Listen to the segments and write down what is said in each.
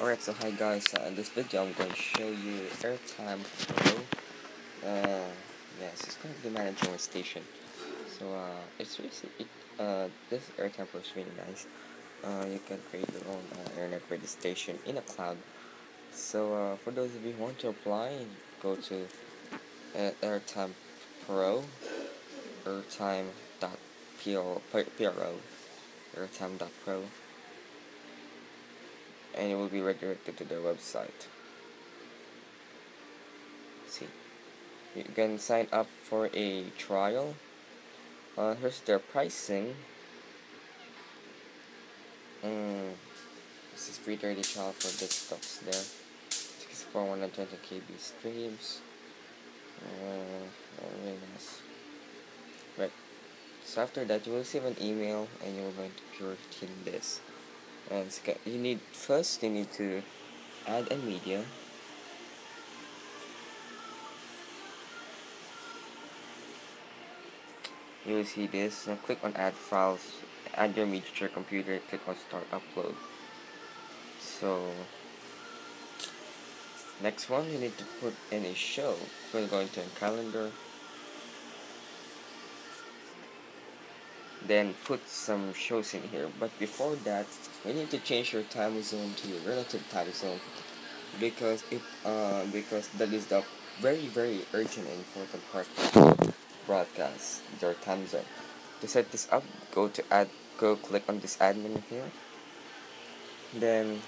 Alright, so hi guys, uh, in this video I'm going to show you Airtime Pro. Uh, yes, it's going to be managing my station. So uh, it's really, it, uh, this Airtime Pro is really nice. Uh, you can create your own uh, internet radio station in a cloud. So uh, for those of you who want to apply, go to uh, Airtime Pro, airtime.pro, airtime.pro and it will be redirected to their website. See, you can sign up for a trial. Uh, here's their pricing. Mm, this is free 30 trial for desktops there. 64 120 KB streams. Uh, really nice. Right. So after that, you will receive an email and you are going to purity this and you need first you need to add a media you will see this. Now click on add files. Add your media to your computer. Click on start upload. So next one you need to put in a show. We're going to a calendar then put some shows in here. But before that you need to change your time zone to your relative time zone because it uh because that is the very very urgent and important part broadcast your time zone. To set this up go to add go click on this admin here. Then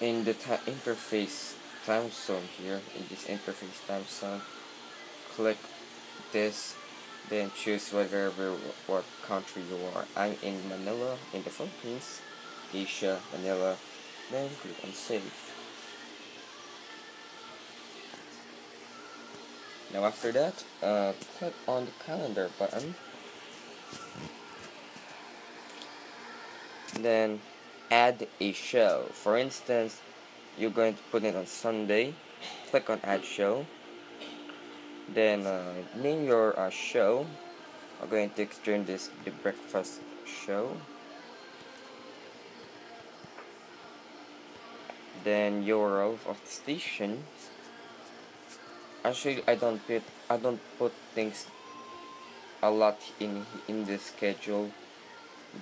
in the interface time zone here in this interface time zone click this then choose whatever what country you are. I'm in Manila in the Philippines, Asia, Manila. Then click on save. Now after that, uh, click on the calendar button. Then add a show. For instance, you're going to put it on Sunday. Click on add show then uh, name your uh, show. I'm going to extend this the breakfast show. Then URL of the station. Actually I don't put I don't put things a lot in in this schedule.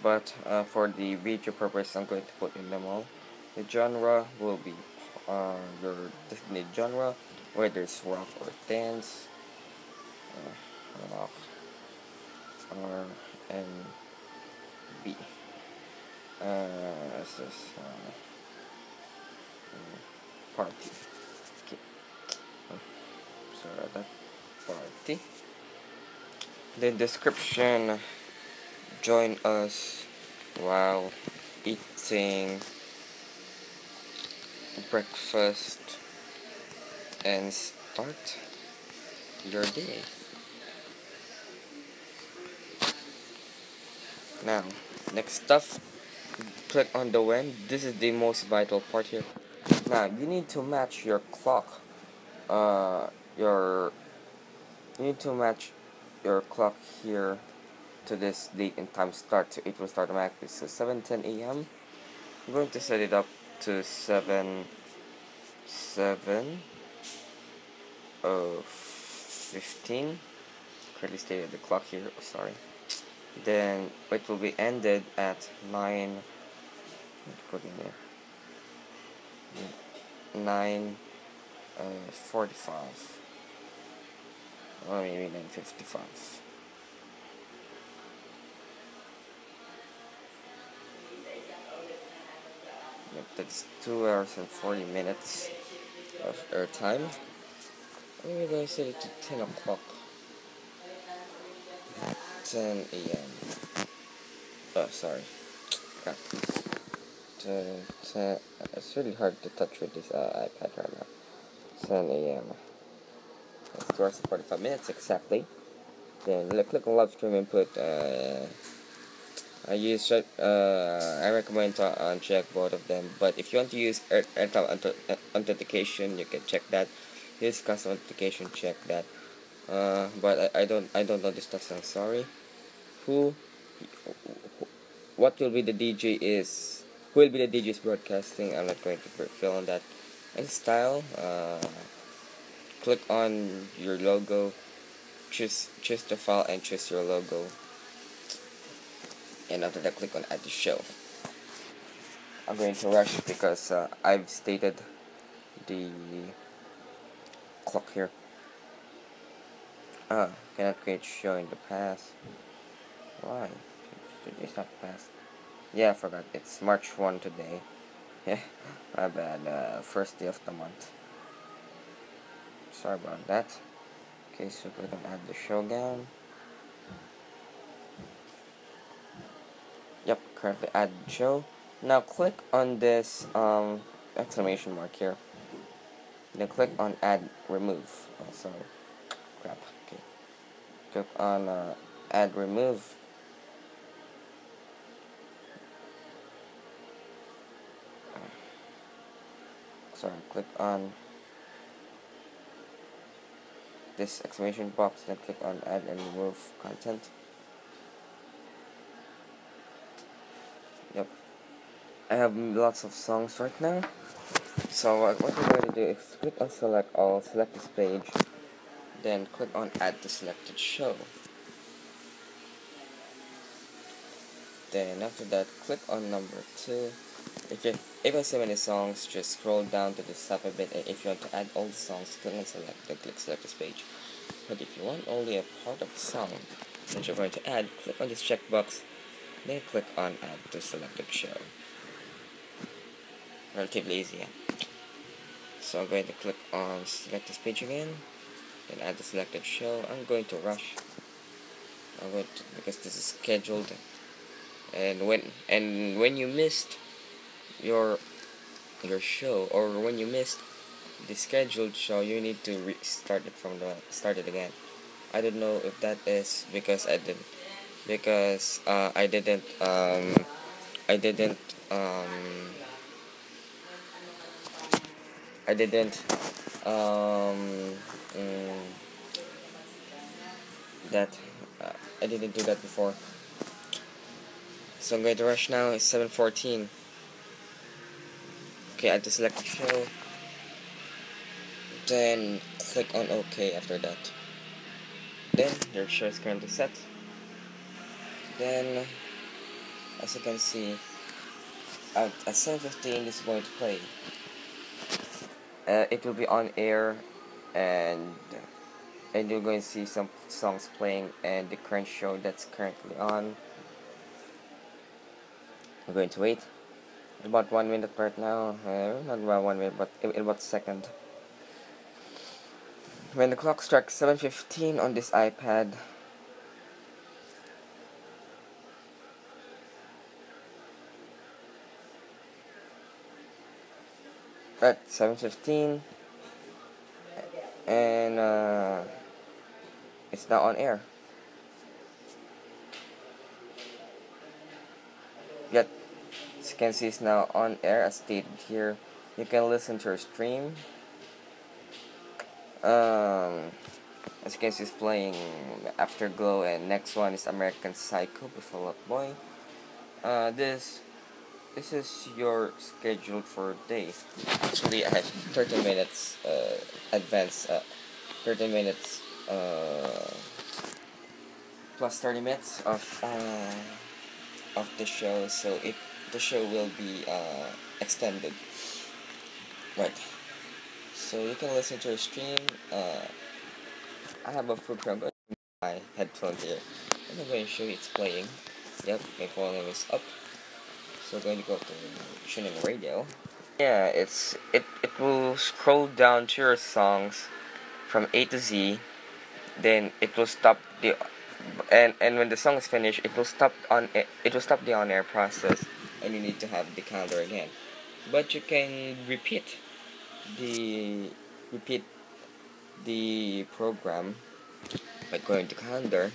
But uh, for the video purpose I'm going to put in them all. The genre will be uh, your designated genre whether it's rock or dance uh, R and B. Uh, this is uh, party. Okay. So that party. The description. Join us while eating breakfast and start your day. Now, next stuff, click on the when. This is the most vital part here. Now, you need to match your clock. Uh, your you need to match your clock here to this date and time start. So it will start automatically. So 7:10 a.m. I'm going to set it up to 7 7 of 15 Currently stated the clock here oh, sorry then it will be ended at 9 put in there 9 uh, 45 or maybe 955 yep, that's 2 hours and 40 minutes of air time maybe I set it to 10 o'clock 10 a.m. Oh, sorry. God. 10, 10, it's really hard to touch with this uh, iPad right now. 10 a.m. 2 hours 45 minutes exactly. Then click on live stream input. Uh, I use uh, I recommend to uncheck both of them. But if you want to use AirTime authentication, you can check that. Use custom authentication, check that. Uh, but I, I don't I don't know this stuff. I'm sorry. Who? What will be the DJ is who will be the DJs broadcasting. I'm not going to fill on that. And style, uh, click on your logo, choose choose the file and choose your logo. And after that, click on add to show. I'm going to rush because uh, I've stated the clock here. Ah, cannot create show in the past. Why? It's not past. Yeah, I forgot. It's March 1 today. Yeah, my bad. Uh, first day of the month. Sorry about that. Okay, so we're gonna add the Shogun. Yep, currently add show. Now click on this um, exclamation mark here. Then click on add remove. Oh. Okay. Click on uh, add remove. Sorry, click on this exclamation box, then click on add and remove content. Yep. I have lots of songs right now. So what we're going to do is click on select all, select this page, then click on add to selected show. Then after that, click on number 2. If you have so many songs, just scroll down to the top a bit and if you want to add all the songs, click on select, then click select this page. But if you want only a part of the song that you're going to add, click on this checkbox, then click on add to selected show. Relatively easy, yeah? So I'm going to click on select this page again, then add the selected show. I'm going to rush. I'm going to, because this is scheduled and when and when you missed your your show or when you missed the scheduled show you need to restart it from the start it again I don't know if that is because I didn't because uh, I didn't um, I didn't um, I didn't um, mm, that uh, I didn't do that before so I'm going to rush now, it's 7.14. Okay, I just select the show. Then click on OK after that. Then your show is currently set. Then, as you can see, at, at 7.15 this is going to play. Uh, it will be on air and and you're going to see some songs playing and the current show that's currently on. I'm going to wait about one minute right now. Uh, not about one minute but in about second. When the clock strikes 7.15 on this iPad at 7.15 and uh, it's now on air Yet, as you can see, it's now on air as stated here. You can listen to our stream. Um, as you can see, it's playing Afterglow, and next one is American Psycho with Fall Out Boy. Uh, this this is your schedule for day. Actually, I have 30 minutes uh, advance, uh, 30 minutes uh, plus 30 minutes of. Uh, of the show. So it the show will be uh, extended. Right. So you can listen to a stream uh, I have a full program my headphone here. I'm going to show you it's playing. Yep my volume is up so going to go to TuneIn Radio. Yeah it's it, it will scroll down to your songs from A to Z. Then it will stop the and and when the song is finished it will stop on it, will stop the on air process and you need to have the calendar again. But you can repeat the repeat the program by going to calendar.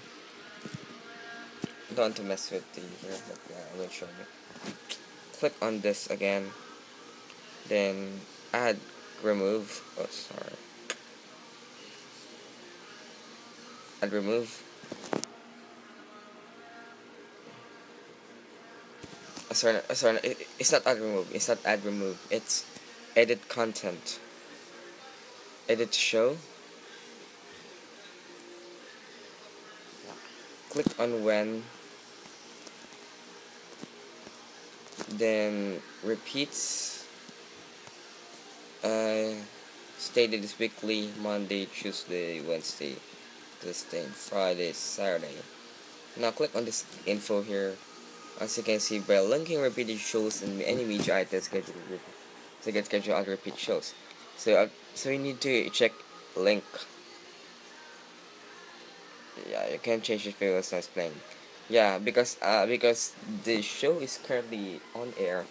Don't to mess with the uh, here but yeah I will show you click on this again then add remove oh sorry add remove uh, sorry, uh, sorry, it, it's not add remove. It's not add remove. It's edit content. Edit show. Click on when. Then repeats. Uh, stated is weekly Monday, Tuesday, Wednesday, Thursday, Friday, Saturday. Now click on this info here. As you can see, by linking repeated shows and any media items scheduled to get scheduled on repeat shows. So, uh, so you need to check link. Yeah, you can change the field as playing. Yeah, because uh, because the show is currently on air.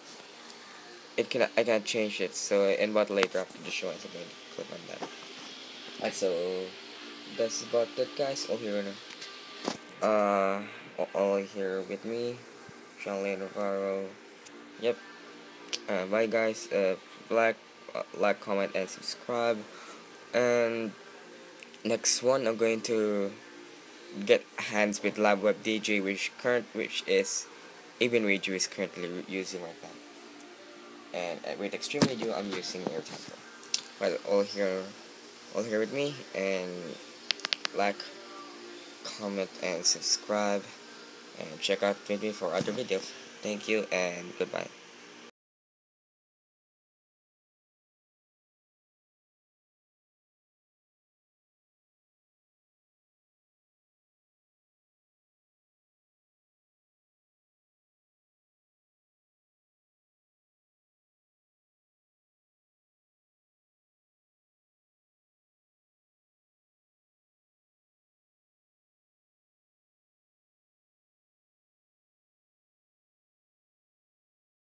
It can I can change it. So and what later after the show, I'm going to click on that. Alright, so that's about that, guys. All here now uh, all here with me, Charlie Navarro. Yep. Uh, bye guys. Uh, like, uh, like, comment, and subscribe. And next one, I'm going to get hands with LabWeb DJ, which current, which is even Radio is currently using right now. And uh, with Extreme Radio, I'm using Airtime Pro. But all here, all here with me, and like comment, and subscribe. And check out me for other videos. Thank you and goodbye.